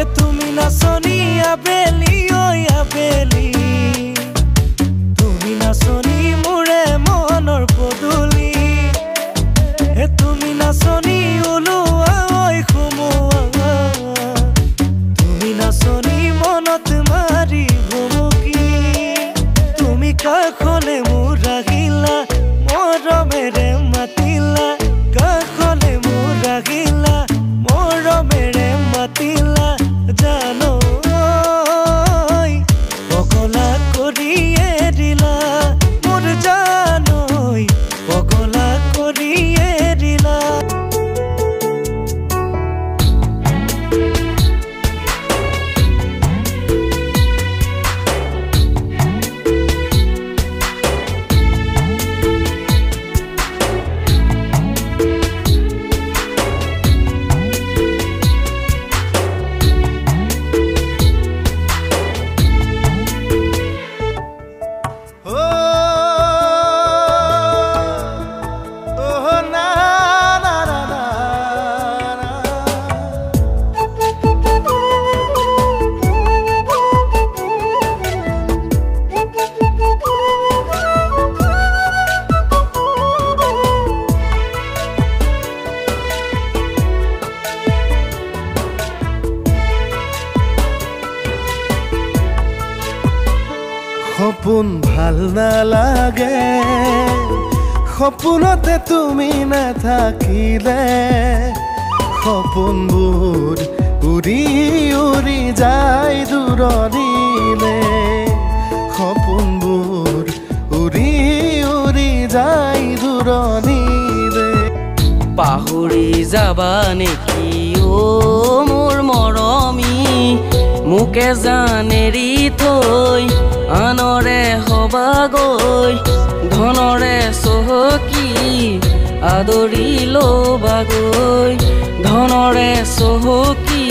এ তুমি নাচনি আবেলি ঐ আবেলি তুমি নাচনি মোৰে সপোন ভাল নালাগে। সপোনতে তুমি নাথাকিলে সপোনবোৰ উৰি উৰি যায় দূৰণিলে। সপোনবোৰ উৰি উৰি যায় দূৰণিলে। পাহৰি যাবা নেকি অ' মোৰ মৰমী? মোকে জানেৰি থৈ আনৰে হবাগৈ ধনৰে চহকী আদৰি ল'বাগৈ ধনৰে চহকী